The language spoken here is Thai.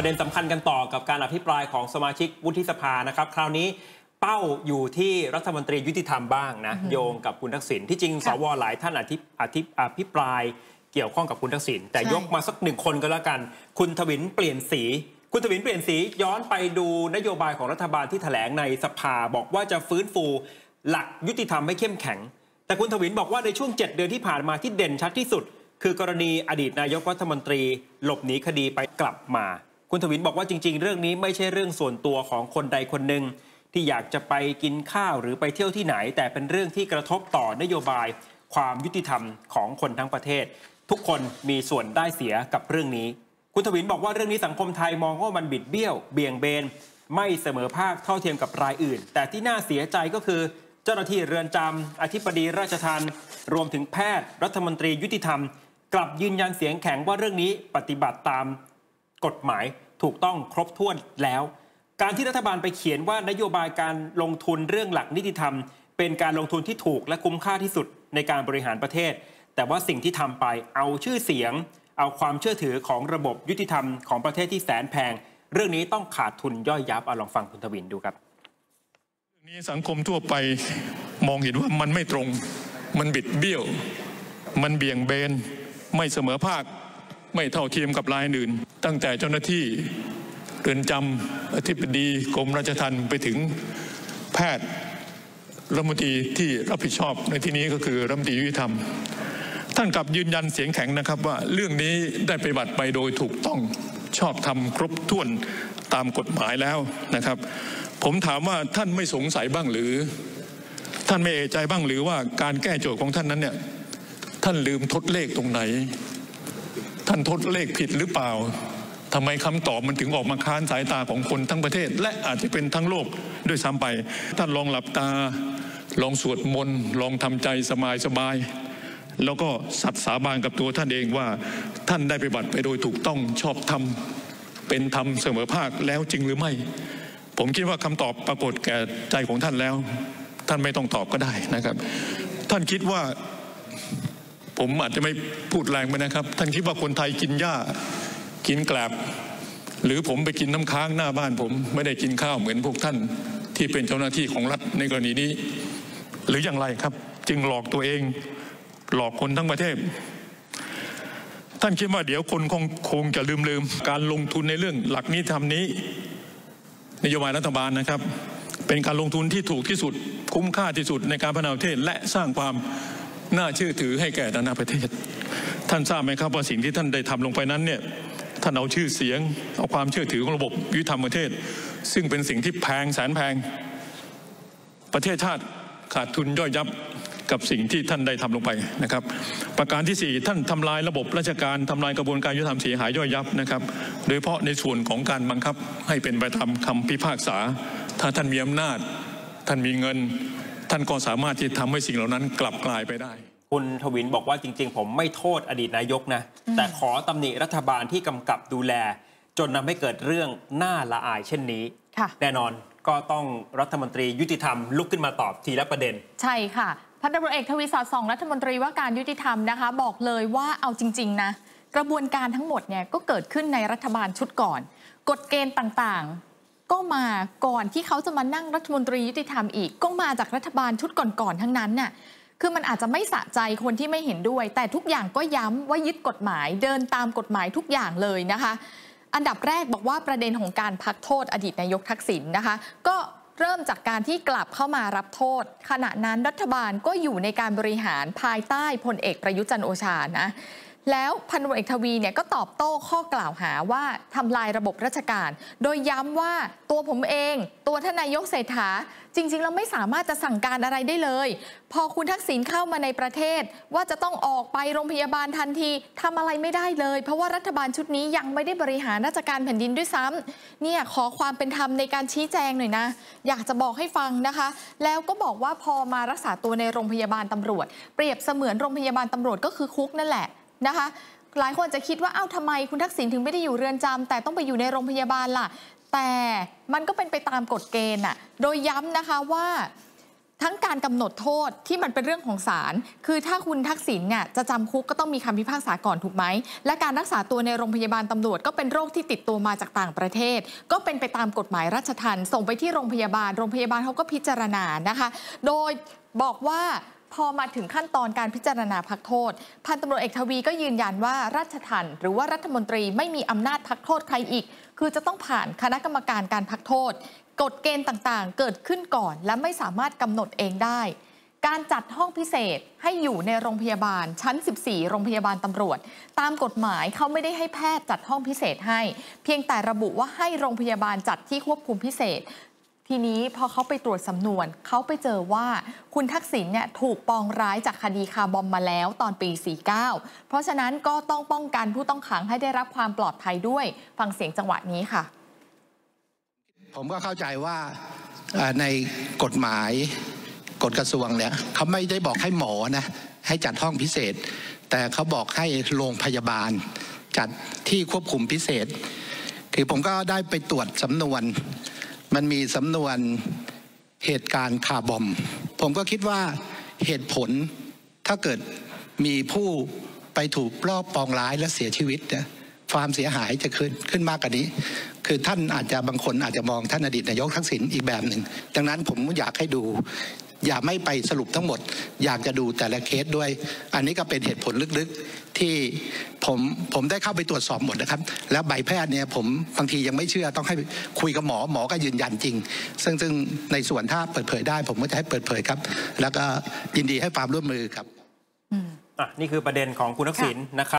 ประเด็นสำคัญกันต่อกับการอภิปรายของสมาชิกวุฒิสภานะครับ คราวนี้เป้าอยู่ที่รัฐมนตรียุติธรรมบ้างนะโยงกับคุณทักษิณที่จริงสวหลายท่านอธิอธิอภิปรายเกี่ยวข้องกับคุณทักษิณแต่ยกมาสักหนึ่งคนก็แล้วกัน คุณทวินเปลี่ยนสี คุณทวินเปลี่ยนสีย้อนไปดูนโยบายของรัฐบาลที่แถลงในสภาบอกว่าจะฟื้นฟูหลักยุติธรรมให้เข้มแข็ง แต่คุณทวินบอกว่าในช่วง 7 เดือนที่ผ่านมาที่เด่นชัดที่สุด คือกรณีอดีตนายกรัฐมนตรี หลบหนีคดีไปกลับมา คุณทวินบอกว่าจริง ๆ เรื่องนี้ไม่ใช่เรื่องส่วนตัวของคนใดคนหนึ่งที่อยากจะไปกินข้าวหรือไปเที่ยวที่ไหน แต่เป็นเรื่องที่กระทบต่อนโยบายความยุติธรรมของคนทั้งประเทศ ทุกคนมีส่วนได้เสียกับเรื่องนี้ คุณทวินบอกว่าเรื่องนี้สังคมไทยมองว่ามันบิดเบี้ยว เบี่ยงเบน ไม่เสมอภาคเท่าเทียมกับรายอื่น แต่ที่น่าเสียใจก็คือ เจ้าหน้าที่เรือนจำอธิบดีราชทัณฑ์รวมถึงแพทย์ รัฐมนตรียุติธรรม กลับยืนยันเสียงแข็งว่าเรื่องนี้ปฏิบัติตาม กฎหมายถูกต้องครบถ้วนแล้ว การที่รัฐบาลไปเขียนว่านโยบายการลงทุนเรื่องหลักนิติธรรม เป็นการลงทุนที่ถูกและคุ้มค่าที่สุดในการบริหารประเทศ แต่ว่าสิ่งที่ทำไปเอาชื่อเสียง เอาความเชื่อถือของระบบยุติธรรมของประเทศที่แสนแพง เรื่องนี้ต้องขาดทุนย่อยยับเอาลองฟังคุณทวินดูครับนี้สังคมทั่วไปมองเห็นว่ามันไม่ตรง มันบิดเบี้ยว มันเบี่ยงเบน ไม่เสมอภาค ไม่เท่าเทียมกับรายอื่น ตั้งแต่เจ้าหน้าที่เรือนจำอธิบดีกรมราชทัณฑ์ไปถึงแพทย์รัฐมนตรีที่รับผิดชอบในที่นี้ก็คือรัฐมนตรียุติธรรม ท่านกลับยืนยันเสียงแข็งนะครับว่าเรื่องนี้ได้ไปฏิบัติไปโดยถูกต้องชอบทำครบถ้วนตามกฎหมายแล้วนะครับ ผมถามว่าท่านไม่สงสัยบ้างหรือ ท่านไม่เอะใจบ้างหรือว่าการแก้โจทย์ของท่านนั้นเนี่ยท่านลืมทดเลขตรงไหน ท่านทดเลขผิดหรือเปล่าทำไมคำตอบมันถึงออกมาค้านสายตาของคนทั้งประเทศ และอาจจะเป็นทั้งโลกด้วยซ้ำไป ท่านลองหลับตา ลองสวดมนต์ ลองทำใจสบายสบายๆแล้วก็สัตย์สาบานกับตัวท่านเองว่าท่านได้ไปฏิบัติไปโดยถูกต้องชอบธรรมเป็นธรรมเสมอภาคแล้วจริงหรือไม่ ผมคิดว่าคำตอบปรากฏแก่ใจของท่านแล้ว ท่านไม่ต้องตอบก็ได้นะครับ ท่านคิดว่า ผมอาจจะไม่พูดแรงไปนะครับ ท่านคิดว่าคนไทยกินหญ้า กินแกลบ หรือผมไปกินน้ำค้างหน้าบ้านผม ไม่ได้กินข้าวเหมือนพวกท่านที่เป็นเจ้าหน้าที่ของรัฐในกรณีนี้ หรืออย่างไรครับ จึงหลอกตัวเอง หลอกคนทั้งประเทศ ท่านคิดว่าเดี๋ยวคนคงคงจะลืมลืมการลงทุนในเรื่องหลักนิธรรมนี้ นโยบายรัฐบาลนะครับ เป็นการลงทุนที่ถูกที่สุด คุ้มค่าที่สุดในการพัฒนาประเทศและสร้างความ น่าเชื่อถือให้แก่นานาประเทศ ท่านทราบไหมครับว่าสิ่งที่ท่านได้ทำลงไปนั้นเนี่ยท่านเอาชื่อเสียง เอาความเชื่อถือของระบบยุติธรรมประเทศ ซึ่งเป็นสิ่งที่แพงแสนแพง ประเทศชาติขาดทุนย่อยยับกับสิ่งที่ท่านได้ทำลงไปนะครับ ประการที่ 4 ท่านทำลายระบบราชการทำลายกระบวนการยุติธรรมเสียหายย่อยยับนะครับ โดยเฉพาะในส่วนของการบังคับให้เป็นไปตามคำพิพากษา ถ้าท่านมีอำนาจ ท่านมีเงิน ท่านก็สามารถที่ทำให้สิ่งเหล่านั้นกลับกลายไปได้ คุณทวินบอกว่าจริง ๆ ผมไม่โทษอดีตนายกนะ แต่ขอตำหนิรัฐบาลที่กำกับดูแล จนทำให้เกิดเรื่องน่าละอายเช่นนี้ค่ะแน่นอนก็ต้องรัฐมนตรียุติธรรมลุกขึ้นมาตอบทีละประเด็น ใช่ค่ะพันตำรวจเอกทวีสอดส่องรัฐมนตรีว่าการยุติธรรมนะคะ บอกเลยว่าเอาจริง ๆ นะ กระบวนการทั้งหมดเนี่ยก็เกิดขึ้นในรัฐบาลชุดก่อน กฎเกณฑ์ต่างๆ ก็มาก่อนที่เขาจะมานั่งรัฐมนตรียุติธรรมอีก ก็มาจากรัฐบาลชุดก่อนๆทั้งนั้นน่ะคือมันอาจจะไม่สะใจคนที่ไม่เห็นด้วย แต่ทุกอย่างก็ย้ำว่ายึดกฎหมายเดินตามกฎหมายทุกอย่างเลยนะคะ อันดับแรกบอกว่าประเด็นของการพักโทษอดีตนายกทักษิณนะคะ ก็เริ่มจากการที่กลับเข้ามารับโทษ ขณะนั้นรัฐบาลก็อยู่ในการบริหารภายใต้พลเอกประยุจันโอชานะ แล้วพันตำรวจเอกทวีเนี่ยก็ตอบโต้ข้อกล่าวหาว่าทำลายระบบราชการ โดยย้ำว่าตัวผมเอง ตัวทานายกเศรษฐา จริงๆเราไม่สามารถจะสั่งการอะไรได้เลย พอคุณทักษิณเข้ามาในประเทศ ว่าจะต้องออกไปโรงพยาบาลทันทีทำอะไรไม่ได้เลย เพราะว่ารัฐบาลชุดนี้ยังไม่ได้บริหารราชการแผ่นดินด้วยซ้ำเนี่ยขอความเป็นธรรมในการชี้แจงหน่อยนะ อยากจะบอกให้ฟังนะคะ แล้วก็บอกว่าพอมารักษาตัวในโรงพยาบาลตำรวจ เปรียบเสมือนโรงพยาบาลตำรวจก็คือคุกนั่นแหละ นะคะ หลายคนจะคิดว่าอ้าวทำไมคุณทักษิณถึงไม่ได้อยู่เรือนจำแต่ต้องไปอยู่ในโรงพยาบาลล่ะ แต่มันก็เป็นไปตามกฎเกณฑ์น่ะโดยย้ำนะคะว่าทั้งการกำหนดโทษที่มันเป็นเรื่องของศาล คือถ้าคุณทักษิณเนี่ยจะจำคุกก็ต้องมีคำพิพากษาก่อนถูกไหม และการรักษาตัวในโรงพยาบาลตำรวจก็เป็นโรคที่ติดตัวมาจากต่างประเทศ ก็เป็นไปตามกฎหมายราชทัณฑ์ส่งไปที่โรงพยาบาล โรงพยาบาลเขาก็พิจารณานะคะ โดยบอกว่า พอมาถึงขั้นตอนการพิจารณาพักโทษ พันตำรวจเอกทวีก็ยืนยันว่าราชทัณฑ์หรือว่ารัฐมนตรีไม่มีอำนาจพักโทษใครอีก คือจะต้องผ่านคณะกรรมการการพักโทษ กฎเกณฑ์ต่างๆ เกิดขึ้นก่อน และไม่สามารถกำหนดเองได้ การจัดห้องพิเศษให้อยู่ในโรงพยาบาลชั้น 14 โรงพยาบาลตำรวจ ตามกฎหมายเขาไม่ได้ให้แพทย์จัดห้องพิเศษให้ เพียงแต่ระบุว่าให้โรงพยาบาลจัดที่ควบคุมพิเศษ ทีนี้พอเขาไปตรวจสำนวนเขาไปเจอว่าคุณทักษิณเนี่ยถูกปองร้ายจากคดีคาร์บอมมาแล้วตอนปี 49 เพราะฉะนั้นก็ต้องป้องกันผู้ต้องขังให้ได้รับความปลอดภัยด้วย ฟังเสียงจังหวะนี้ค่ะ ผมก็เข้าใจว่าในกฎหมายกฎกระทรวงเนี่ยเขาไม่ได้บอกให้หมอนะให้จัดห้องพิเศษ แต่เขาบอกให้โรงพยาบาล จัดที่ควบคุมพิเศษ คือผมก็ได้ไปตรวจสำนวน มันมีสำนวนเหตุการณ์คาร์บอม ผมก็คิดว่าเหตุผลถ้าเกิดมีผู้ไปถูกรอบปองร้ายและเสียชีวิตเนี่ยความเสียหายจะขึ้นขึ้นมากกว่านี้ คือท่านอาจจะบางคนอาจจะมองท่านอดีตนายกทักษิณอีกแบบหนึ่ง ดังนั้นผมอยากให้ดู อย่าไม่ไปสรุปทั้งหมด อยากจะดูแต่ละเคสด้วย อันนี้ก็เป็นเหตุผลลึกๆ ที่ผมผมได้เข้าไปตรวจสอบหมดนะครับ แล้วใบแพทย์เนี่ยผมบางทียังไม่เชื่อต้องให้คุยกับหมอหมอก็ยืนยันจริง ซึ่งซึ่งในส่วนถ้าเปิดเผยได้ ผมก็จะให้เปิดเผยครับ แล้วก็ยินดีให้ความร่วมมือครับอะนี่คือประเด็นของคุณทักษิณนะครับ